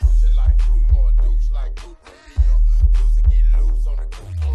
Cruising like poop or douche like Groot. music get loose on the Groot.